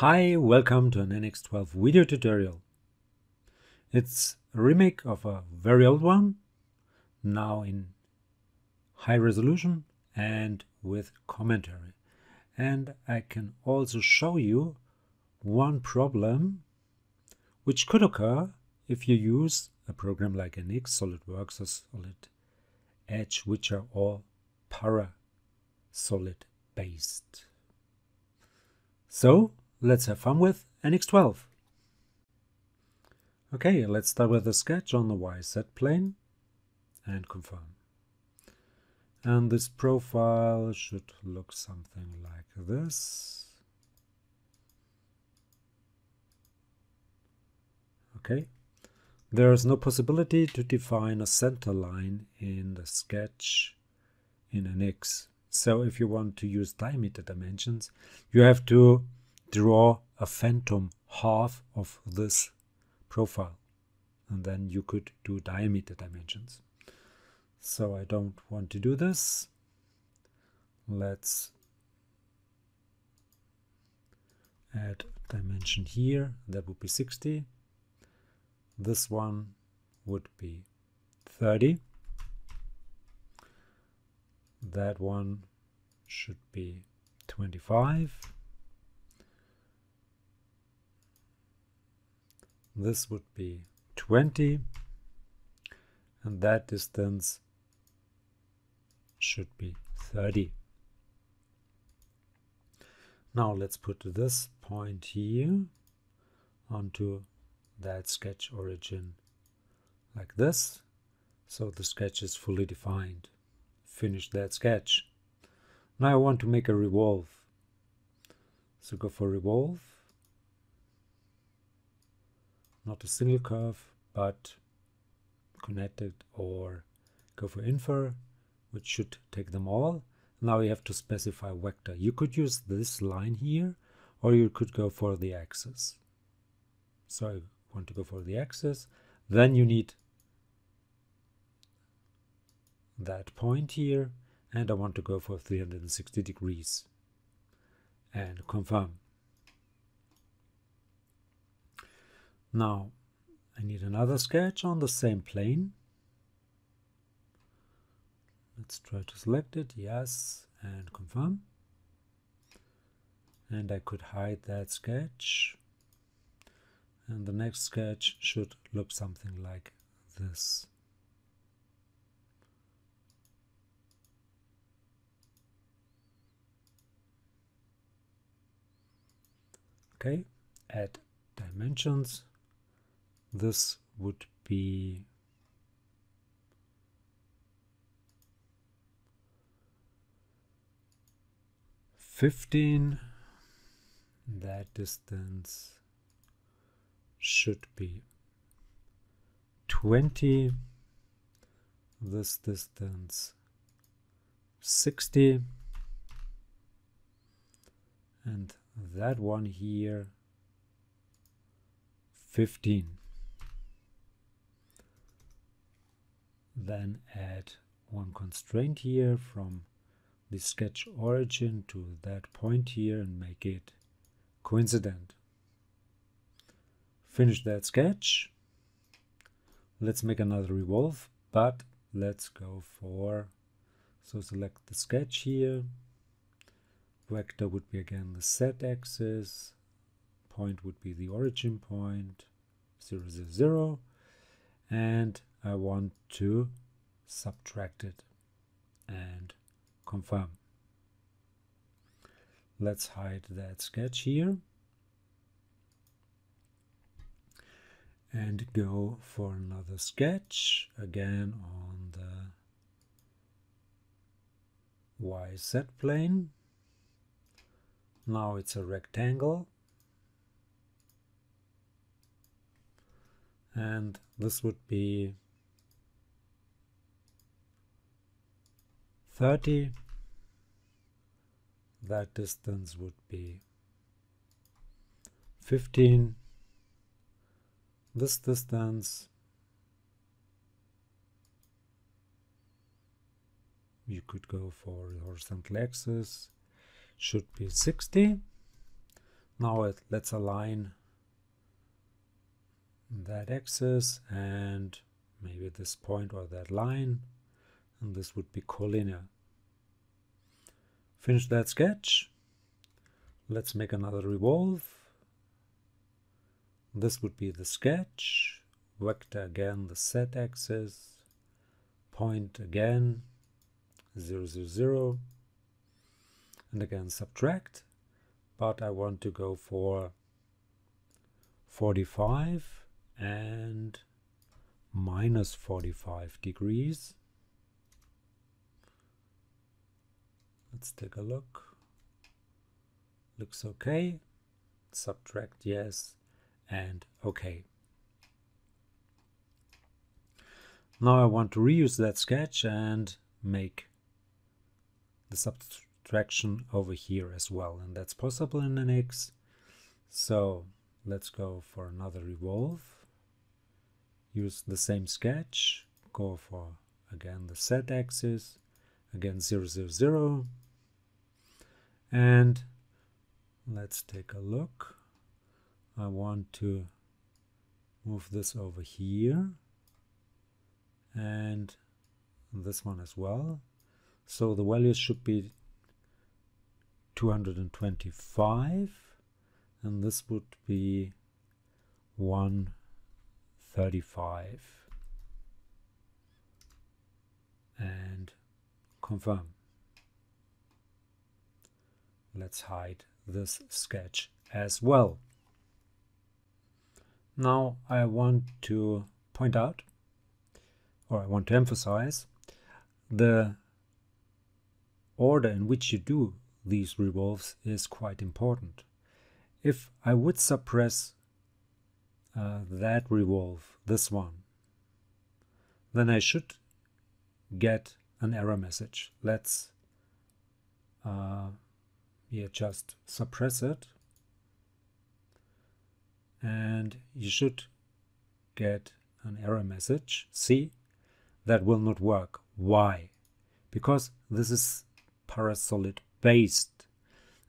Hi, welcome to an NX12 video tutorial. It's a remake of a very old one, now in high resolution and with commentary. And I can also show you one problem which could occur if you use a program like NX, SolidWorks or Solid Edge, which are all para solid based. So let's have fun with NX12. Okay, let's start with a sketch on the YZ plane and confirm. And this profile should look something like this. Okay, there is no possibility to define a center line in the sketch in NX. So if you want to use diameter dimensions, you have to draw a phantom half of this profile and then you could do diameter dimensions. So I don't want to do this. Let's add dimension here, that would be 60. This one would be 30. That one should be 25. This would be 20 and that distance should be 30. Now let's put this point here onto that sketch origin like this so the sketch is fully defined. Finish that sketch. Now I want to make a revolve. So go for revolve not a single curve, but connected or go for infer, which should take them all. Now you have to specify vector. You could use this line here, or you could go for the axis. So I want to go for the axis. Then you need that point here, and I want to go for 360 degrees and confirm. Now I need another sketch on the same plane. Let's try to select it, yes, and confirm. And I could hide that sketch. And the next sketch should look something like this. Okay, add dimensions this would be fifteen. That distance should be 20 this distance 60 and that one here 15 then add one constraint here from the sketch origin to that point here and make it coincident. Finish that sketch. Let's make another revolve, but let's go for, so select the sketch here. Vector would be again the z-axis, point would be the origin point, 0, 0, 0, and I want to subtract it and confirm. Let's hide that sketch here and go for another sketch again on the YZ plane. Now it's a rectangle and this would be 30 that distance would be 15 this distance you could go for horizontal axis should be 60 Now let's align that axis and maybe this point or that line and this would be collinear. Finish that sketch. Let's make another revolve. This would be the sketch. Vector again the z axis. Point again 0, 0, 0. And again subtract. But I want to go for 45 and minus 45 degrees. Let's take a look. Looks okay. Subtract yes and okay. Now I want to reuse that sketch and make the subtraction over here as well and that's possible in NX. So let's go for another revolve use the same sketch, go for again the z axis, again 0, 0, 0, and let's take a look. I want to move this over here and this one as well. So the values should be 225 and this would be 135 and confirm. Let's hide this sketch as well. Now I want to point out, or I want to emphasize, the order in which you do these revolves is quite important. If I would suppress uh, that revolve, this one, then I should get an error message. Let's uh, yeah, just suppress it and you should get an error message. See, that will not work. Why? Because this is parasolid based.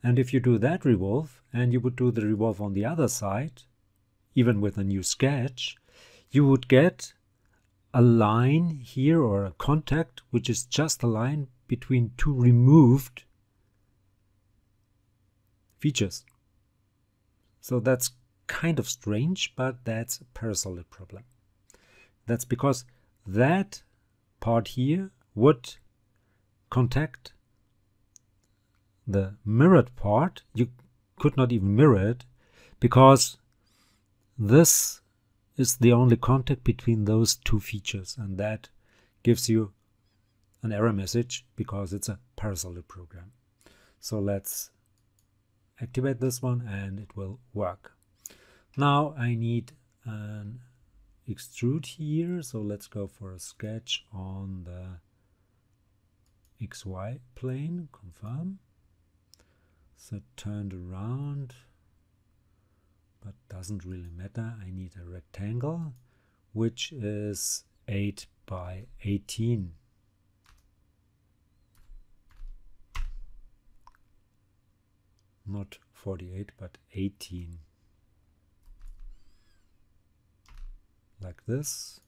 And if you do that revolve and you would do the revolve on the other side, even with a new sketch, you would get a line here or a contact which is just a line between two removed features. So that's kind of strange, but that's a parasolid problem. That's because that part here would contact the mirrored part. You could not even mirror it because this is the only contact between those two features and that gives you an error message because it's a parasolid program. So let's activate this one and it will work. Now I need an extrude here so let's go for a sketch on the XY plane, confirm. So turned around but doesn't really matter. I need a rectangle which is 8 by 18. Not 48 but 18. Like this.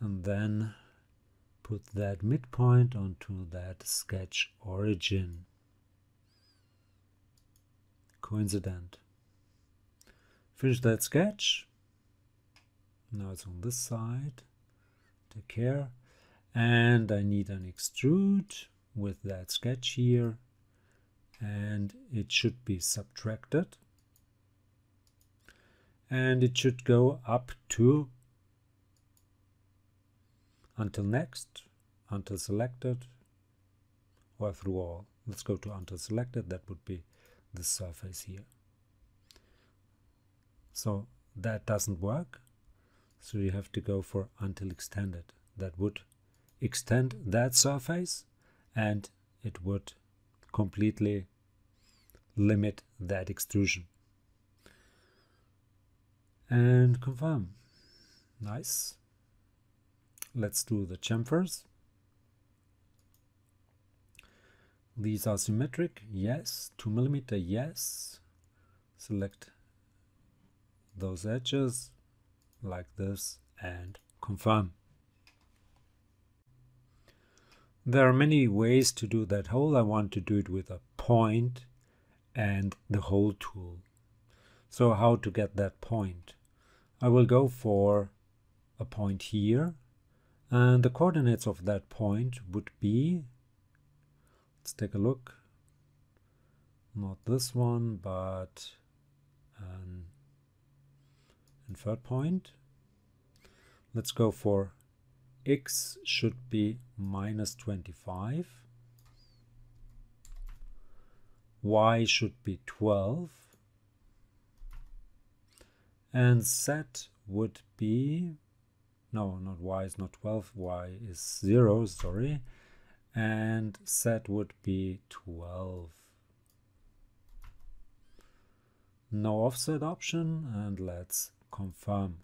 And then put that midpoint onto that sketch origin. Coincident. Finish that sketch. Now it's on this side. Take care. And I need an extrude with that sketch here. And it should be subtracted. And it should go up to until next, until selected, or through all. Let's go to until selected. That would be the surface here. So that doesn't work. So you have to go for until extended. That would extend that surface and it would completely limit that extrusion. And confirm. Nice. Let's do the chamfers. These are symmetric, yes. 2 millimeter, yes. select those edges like this and confirm. There are many ways to do that hole. I want to do it with a point and the hole tool. So how to get that point? I will go for a point here and the coordinates of that point would be let's take a look not this one but an inferred point let's go for x should be minus 25 y should be 12 and z would be no not y is not 12 y is 0 sorry. And z would be 12 no offset option and let's confirm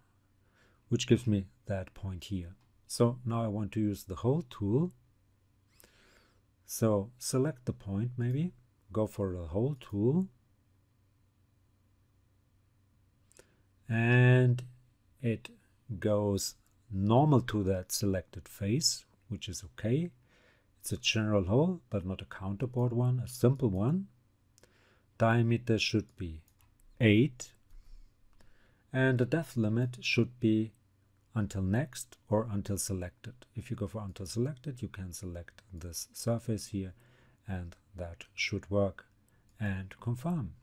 which gives me that point here. So now I want to use the hole tool. So select the point maybe go for the hole tool and it goes normal to that selected face, which is okay. It's a general hole, but not a counterbore one, a simple one. Diameter should be 8. And the depth limit should be until next or until selected. If you go for until selected, you can select this surface here and that should work and confirm.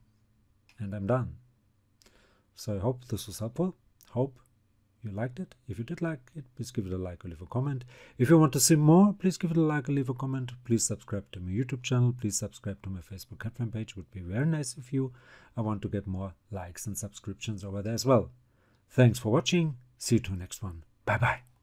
And I'm done. So I hope this was helpful. Hope you liked it. If you did like it, please give it a like or leave a comment. If you want to see more, please give it a like or leave a comment. Please subscribe to my YouTube channel. Please subscribe to my Facebook fan page. Would be very nice of you. I want to get more likes and subscriptions over there as well. Thanks for watching. See you to the next one. Bye bye.